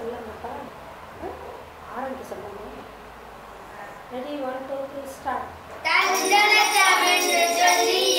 சொல்லமாப்பா ஆரம்பிக்க சொல்லுங்க ready one two three start சொல்லி